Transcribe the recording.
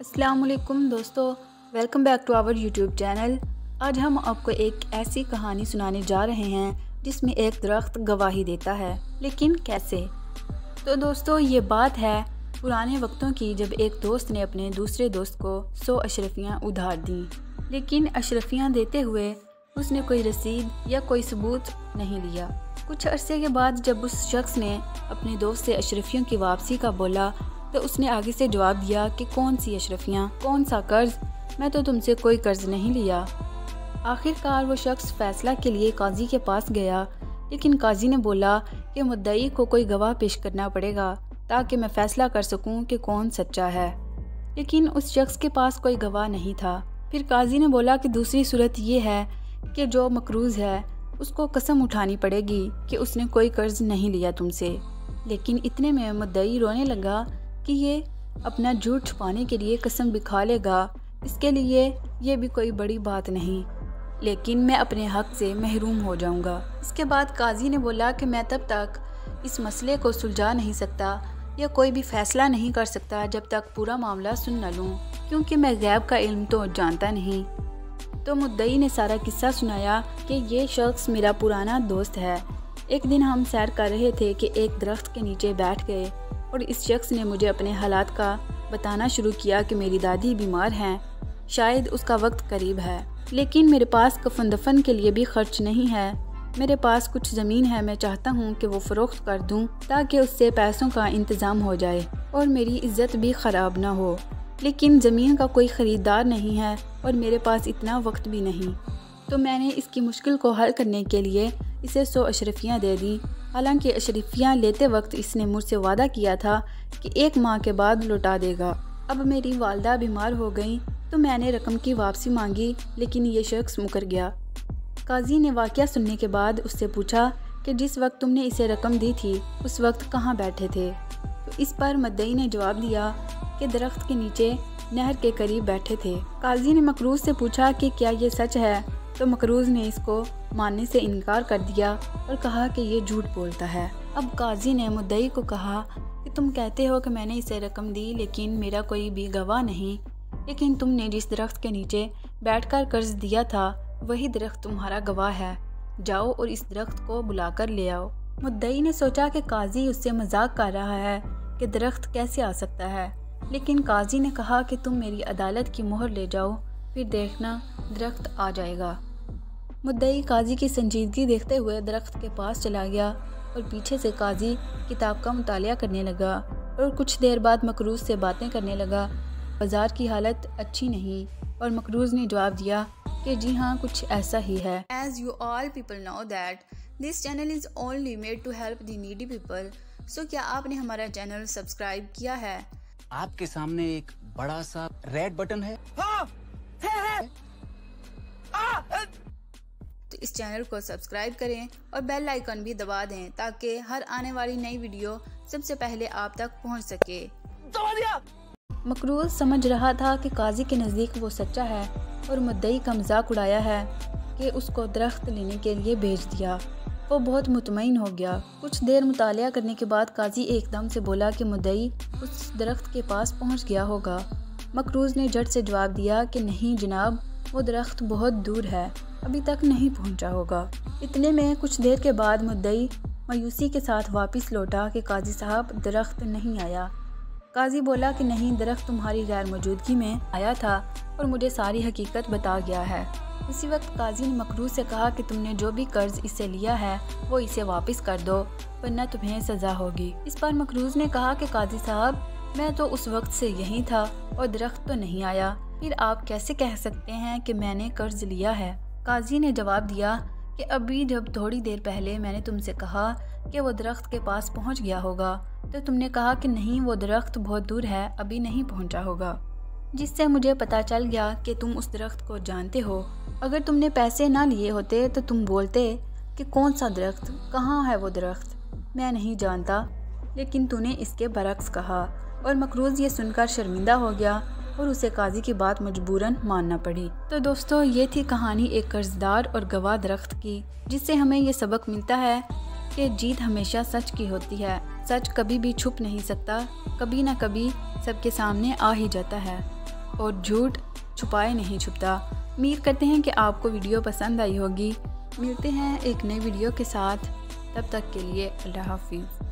السلام علیکم دوستو welcome back to our YouTube channel آج ہم آپ کو ایک ایسی کہانی سنانے جا رہے ہیں جس میں ایک درخت گواہی دیتا ہے، لیکن کیسے؟ تو دوستو، یہ بات ہے پرانے وقتوں کی جب ایک دوست نے اپنے دوسرے دوست کو سو اشرفیاں ادھار دیں، لیکن اشرفیاں دیتے ہوئے اس نے کوئی رسید یا کوئی ثبوت نہیں لیا۔ کچھ عرصے کے بعد جب اس شخص نے اپنے دوست سے اشرفیوں کی واپسی کا بولا تو اس نے آگے سے جواب دیا کہ کون سی اشرفیاں، کون سا قرض؟ میں تو تم سے کوئی قرض نہیں لیا۔ آخر کار وہ شخص فیصلہ کے لیے قاضی کے پاس گیا، لیکن قاضی نے بولا کہ مدعی کو کوئی گواہ پیش کرنا پڑے گا تاکہ میں فیصلہ کر سکوں کہ کون سچا ہے۔ لیکن اس شخص کے پاس کوئی گواہ نہیں تھا۔ پھر قاضی نے بولا کہ دوسری صورت یہ ہے کہ جو مقروض ہے، اس کو قسم اٹھانی پڑے گی کہ اس نے کوئی قرض نہیں لیا تم سے۔ لیکن اتنے میں مدعی رونے لگا کہ یہ اپنا جھوٹ چھپانے کے لیے قسم بکھا لے گا، اس کے لیے یہ بھی کوئی بڑی بات نہیں۔ لیکن میں اپنے حق سے محروم ہو جاؤں گا۔ اس کے بعد قاضی نے بولا کہ میں تب تک اس مسئلے کو سلجھا نہیں سکتا یا کوئی بھی فیصلہ نہیں کر سکتا جب تک پورا معاملہ سن نہ لوں، کیونکہ میں غیب کا علم تو جانتا نہیں۔ تو مدعی نے سارا قصہ سنایا کہ یہ شخص میرا پرانا دوست ہے۔ ایک دن ہم سیر کر رہے تھے کہ ایک درخت کے نیچے بیٹھ گئے۔ اور اس شخص نے مجھے اپنے حالات کا بتانا شروع کیا کہ میری دادی بیمار ہیں۔ شاید اس کا وقت قریب ہے۔ لیکن میرے پاس کفن دفن کے لیے بھی خرچ نہیں ہے۔ میرے پاس کچھ زمین ہے۔ میں چاہتا ہوں کہ وہ فروخت کر دوں تاکہ اس سے پیسوں کا انتظام ہو جائے اور میری عزت بھی خراب نہ ہو۔ لیکن زمین کا کوئی خریدار نہیں ہے اور میرے پاس اتنا وقت بھی نہیں۔ تو میں نے اس کی مشکل کو حل کرنے کے لیے اسے سو اشرفیاں دے دیں۔ حالانکہ اشرفیاں لیتے وقت اس نے مجھ سے وعدہ کیا تھا کہ ایک ماہ کے بعد لوٹا دے گا۔ اب میری والدہ بیمار ہو گئیں تو میں نے رقم کی واپسی مانگی، لیکن یہ شخص مکر گیا۔ قاضی نے واقعہ سننے کے بعد اس سے پوچھا کہ جس وقت تم نے اسے رقم دی تھی، اس وقت کہاں بیٹھے تھے؟ تو اس پر مدعی نے جواب دیا کہ درخت کے نیچے نہر کے قریب بیٹھے تھے۔ قاضی نے مقروض سے پوچھا کہ کیا یہ سچ ہے؟ تو مقروض نے اس کو ماننے سے انکار کر دیا اور کہا کہ یہ جھوٹ بولتا ہے۔ اب قاضی نے مدعی کو کہا کہ تم کہتے ہو کہ میں نے اسے رقم دی، لیکن میرا کوئی بھی گواہ نہیں۔ لیکن تم نے جس درخت کے نیچے بیٹھ کر قرض دیا تھا، وہی درخت تمہارا گواہ ہے۔ جاؤ اور اس درخت کو بلا کر لے آؤ۔ مدعی نے سوچا کہ قاضی اس سے مذاق کر رہا ہے کہ درخت کیسے آ سکتا ہے۔ لیکن قاضی نے کہا کہ تم میری عدالت کی مہر لے جاؤ، پھر دیکھنا درخت آ جائے گا۔ مدعی قاضی کی سنجیدگی دیکھتے ہوئے درخت کے پاس چلا گیا اور پیچھے سے قاضی کتاب کا مطالعہ کرنے لگا اور کچھ دیر بعد مقروض سے باتیں کرنے لگا۔ بازار کی حالت اچھی نہیں اور مقروض نے جواب دیا کہ جی ہاں کچھ ایسا ہی ہے۔ As you all people know that this channel is only made to help the needy people so کیا آپ نے ہمارا چینل سبسکرائب کیا ہے؟ آپ کے سامنے ایک بڑا سا ریڈ بٹن ہے۔ تو اس چینل کو سبسکرائب کریں اور بیل آئیکن بھی دبا دیں تاکہ ہر آنے والی نئی ویڈیو سب سے پہلے آپ تک پہنچ سکے۔ مقروض سمجھ رہا تھا کہ قاضی کے نزدیک وہ سچا ہے اور مدعی کا مذاق اڑایا ہے کہ اس کو درخت لینے کے لیے بھیج دیا۔ وہ بہت مطمئن ہو گیا۔ کچھ دیر مطالعہ کرنے کے بعد قاضی ایک دم سے بولا کہ مدعی اس درخت کے پاس پہنچ گیا ہوگا۔ مقروض نے جٹ سے جواب دیا کہ نہیں جناب وہ درخت بہت دور ہے۔ ابھی تک نہیں پہنچا ہوگا۔ اتنے میں کچھ دیر کے بعد مدعی میوسی کے ساتھ واپس لوٹا کہ قاضی صاحب درخت نہیں آیا۔ قاضی بولا کہ نہیں، درخت تمہاری غیر موجودگی میں آیا تھا اور مجھے ساری حقیقت بتا گیا ہے۔ اسی وقت قاضی نے مقروض سے کہا کہ تم نے جو بھی قرض اس سے لیا ہے، وہ اسے واپس کر دو، ورنہ تمہیں سزا ہوگی۔ اس پر مقروض نے کہا کہ قاضی صاحب، میں تو اس وقت سے یہی تھا اور درخت تو نہیں آیا۔ پھر آپ کیسے کہہ سکتے ہیں کہ میں نے قرض لیا ہے؟ قاضی نے جواب دیا کہ ابھی جب تھوڑی دیر پہلے میں نے تم سے کہا کہ وہ درخت کے پاس پہنچ گیا ہوگا، تو تم نے کہا کہ نہیں، وہ درخت بہت دور ہے، ابھی نہیں پہنچا ہوگا۔ جس سے مجھے پتا چل گیا کہ تم اس درخت کو جانتے ہو۔ اگر تم نے پیسے نہ لیے ہوتے تو تم بولتے کہ کون سا درخت، کہاں ہے وہ درخت؟ میں نہیں جانتا، لیکن تو نے اس کے برعکس کہا۔ اور مقروض یہ سن کر شرمندہ ہو گیا اور اسے قاضی کی بات مجبوراً ماننا پڑی۔ تو دوستو، یہ تھی کہانی ایک قرض دار اور گواہ درخت کی، جس سے ہمیں یہ سبق ملتا ہے کہ جیت ہمیشہ سچ کی ہوتی ہے۔ سچ کبھی بھی چھپ نہیں سکتا، کبھی نہ کبھی سب کے سامنے آ ہی جاتا ہے اور جھوٹ چھپائے نہیں چھپتا۔ امید کرتے ہیں کہ آپ کو ویڈیو پسند آئی ہوگی۔ ملتے ہیں ایک نئی ویڈیو کے ساتھ۔ تب تک کے لیے اللہ حافظ۔